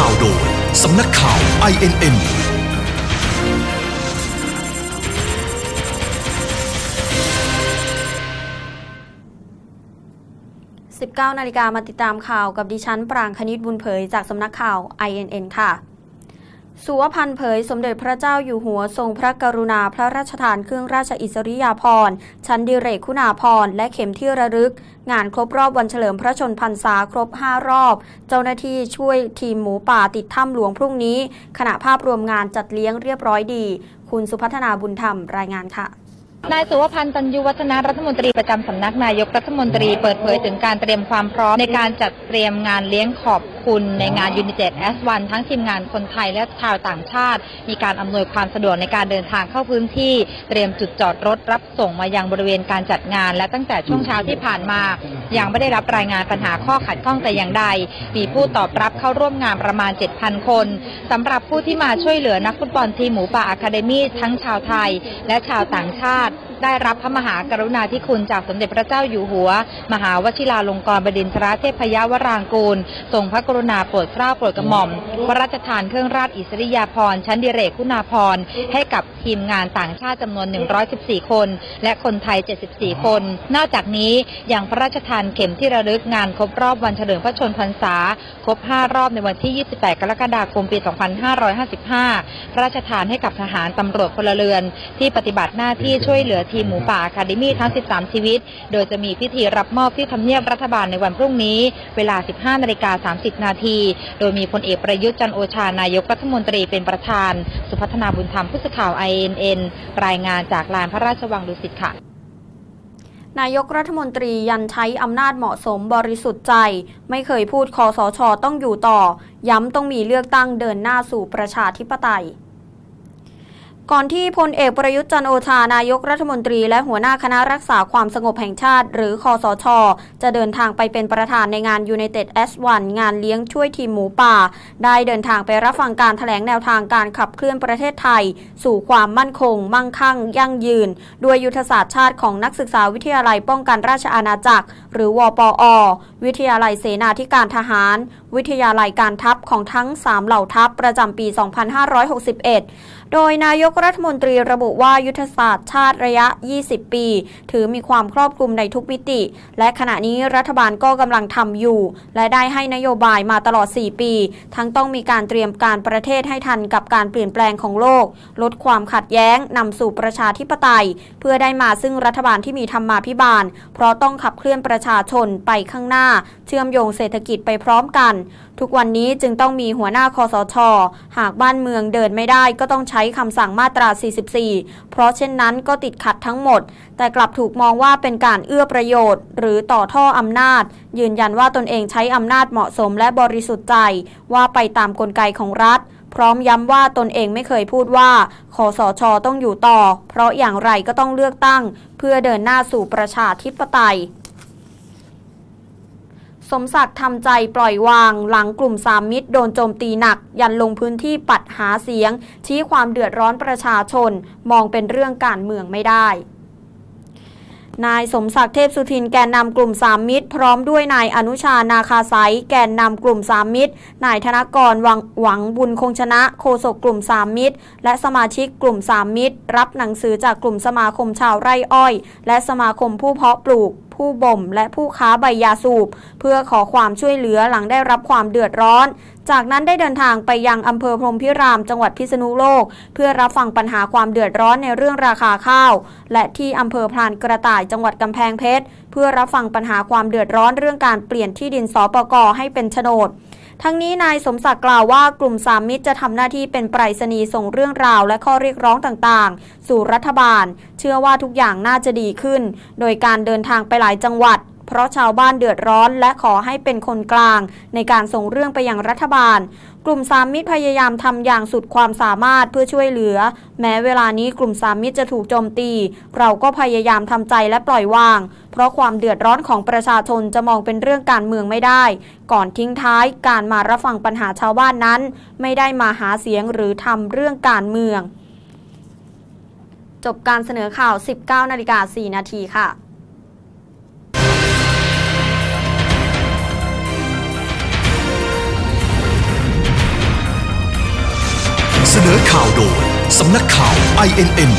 ข่าวโดย สำนักข่าว INN 19นาฬิกามาติดตามข่าวกับดิฉันปรางคณิตบุญเผยจากสำนักข่าว INN ค่ะ สุวพันธ์เผยสมเด็จพระเจ้าอยู่หัวทรงพระกรุณาพระราชทานเครื่องราชอิสริยาภรณ์ ชั้นดิเรกคุณาภรณ์และเข็มที่ระลึก งานครบรอบวันเฉลิมพระชนพรรษาครบ 5 รอบ เจ้าหน้าที่ช่วยทีมหมูป่าติดถ้ำหลวงพรุ่งนี้ ขณะภาพรวมงานจัดเลี้ยงเรียบร้อยดี คุณสุพัฒนาบุญธรรมรายงานค่ะนายสุวพันธ์ตันยุวัฒนารัฐมนตรีประจำสำนักนายกรัฐมนตรีเปิดเผยถึงการเตรียมความพร้อมในการจัดเตรียมงานเลี้ยงขอบคุณในงานยูนิเต็ดแอสวันทั้งทีมงานคนไทยและชาวต่างชาติ มีการอำนวยความสะดวกในการเดินทางเข้าพื้นที่ เตรียมจุดจอดรถรับส่งมายังบริเวณการจัดงาน และตั้งแต่ช่วงเช้าที่ผ่านมา ยังไม่ได้รับรายงานปัญหาข้อขัดข้องแต่อย่างใด มีผู้ตอบรับเข้าร่วมงานประมาณ 7,000 คนสำหรับผู้ที่มาช่วยเหลือนักฟุตบอลทีมหมูป่าอะคาเดมี่ทั้งชาวไทยและชาวต่างชาติ ได้รับพระมหากรุณาธิคุณจากสมเด็จพระเจ้าอยู่หัว มหาวชิราลงกรณบดินทรเทพยวรางกูล ทรงพระกรุณาโปรดเกล้าโปรดกระหม่อม พระราชทานเครื่องราชอิสริยาภรณ์ชั้นดิเรกคุณาภรณ์ให้กับทีมงานต่างชาติจำนวน 114 คน และคนไทย 74 คน นอกจากนี้ยังพระราชทานเข็มที่ระลึกงานครบรอบวันเฉลิมพระชนพรรษา ครบ 5 รอบในวันที่ 28 กรกฎาคม ปี 2555 พระราชทานให้กับทหารตำรวจพลเรือน ที่ปฏิบัติหน้าที่ช่วยเหลือทีมหมูป่าอะคาเดมี่ทั้ง 13 ชีวิต โดยจะมีพิธีรับมอบที่ทำเนียบรัฐบาลในวันพรุ่งนี้ เวลา 15นาฬิกา30 นาที โดยมีพลเอกประยุทธ์จันทร์โอชานายกรัฐมนตรีเป็นประธาน สุพัฒนาบุญธรรมผู้สื่อข่าว INN รายงานจากลานพระราชวังดุสิตค่ะนายกรัฐมนตรียันใช้อำนาจเหมาะสมบริสุทธิ์ใจ ไม่เคยพูดคอสชต้องอยู่ต่อ ย้ำต้องมีเลือกตั้งเดินหน้าสู่ประชาธิปไตย ก่อนที่พลเอกประยุทธ์จันโอชานายกรัฐมนตรีและหัวหน้าคณะรักษาความสงบแห่งชาติ หรือคอสช จะเดินทางไปเป็นประธานในงาน United S1 งานเลี้ยงช่วยทีมหมูป่า ได้เดินทางไปรับฟังการถแถลงแนวทางการขับเคลื่อนประเทศไทย สู่ความมั่นคง มั่งคั่ง ยั่งยืน ด้วยยุทธศาสตร์ชาติของนักศึกษาวิทยาลัยป้องกันราชอาณาจักร หรือวปอ วิทยาลัยเสนาธิการทหาร วิทยาลัยการทัพของทั้ง 3 เหล่าทัพประจำปี 2561 โดยนายกรัฐมนตรีระบุว่ายุทธศาสตร์ชาติระยะ 20 ปี ถือมีความครอบคลุมในทุกมิติ และขณะนี้รัฐบาลก็กำลังทำอยู่ และได้ให้นโยบายมาตลอด 4 ปี ทั้งต้องมีการเตรียมการประเทศให้ทันกับการเปลี่ยนแปลงของโลก ลดความขัดแย้งนำสู่ประชาธิปไตย เพื่อได้มาซึ่งรัฐบาลที่มีธรรมาภิบาล เพราะต้องขับเคลื่อนประชาชนไปข้างหน้า เชื่อมโยงเศรษฐกิจไปพร้อมกันทุกวันนี้จึงต้องมีหัวหน้าคอสช หากบ้านเมืองเดินไม่ได้ก็ต้องใช้คำสั่งมาตรา 44 เพราะเช่นนั้นก็ติดขัดทั้งหมด แต่กลับถูกมองว่าเป็นการเอื้อประโยชน์ หรือต่อท่ออำนาจ ยืนยันว่าตนเองใช้อำนาจเหมาะสมและบริสุทธิ์ใจ ว่าไปตามกลไกของรัฐพร้อมย้ำว่าตนเองไม่เคยพูดว่าคอสชต้องอยู่ต่อ เพราะอย่างไรก็ต้องเลือกตั้ง เพื่อเดินหน้าสู่ประชาธิปไตย สมศักดิ์ทำใจปล่อยวาง หลังกลุ่มสามมิตรโดนโจมตีหนัก ยันลงพื้นที่ปัดหาเสียง ชี้ความเดือดร้อนประชาชน มองเป็นเรื่องการเมืองไม่ได้นายสมศักดิ์เทพสุทินแกนนำกลุ่มสามมิตร พร้อมด้วยนายอนุชานาคาไซแกนนำกลุ่มสามมิตรนายธนกรวังหวังบุญคงชนะโฆษกกลุ่มสามมิตร และสมาชิกกลุ่มสามมิตร รับหนังสือจากกลุ่มสมาคมชาวไร่อ้อย และสมาคมผู้เพาะปลูก ผู้บ่ม และผู้ค้าใบยาสูบ เพื่อขอความช่วยเหลือหลังได้รับความเดือดร้อน จากนั้นได้เดินทางไปยังอำเภอพรมพิราม จังหวัดพิษณุโลก เพื่อรับฟังปัญหาความเดือดร้อนในเรื่องราคาข้าว และที่อำเภอพรานกระต่ายจังหวัดกำแพงเพชร เพื่อรับฟังปัญหาความเดือดร้อนเรื่องการเปลี่ยนที่ดินสปกให้เป็นโฉนด ทั้งนี้นายสมศักดิ์กล่าวว่ากลุ่มสามมิตรจะทำหน้าที่เป็นไปรษณีย์ส่งเรื่องราวและข้อเรียกร้องต่างๆ สู่รัฐบาล เชื่อว่าทุกอย่างน่าจะดีขึ้น โดยการเดินทางไปหลายจังหวัด เพราะชาวบ้านเดือดร้อนและขอให้เป็นคนกลาง ในการส่งเรื่องไปยังรัฐบาล กลุ่มสามมิตรพยายามทำอย่างสุดความสามารถเพื่อช่วยเหลือ แม้เวลานี้กลุ่มสามมิตรจะถูกโจมตี เราก็พยายามทำใจและปล่อยวาง เพราะความเดือดร้อนของประชาชนจะมองเป็นเรื่องการเมืองไม่ได้ ก่อนทิ้งท้ายการมารับฟังปัญหาชาวบ้านนั้น ไม่ได้มาหาเสียงหรือทำเรื่องการเมืองจบการเสนอข่าว 19 นาฬิกา 4 นาทีค่ะ ข่าวโดย สำนักข่าว INN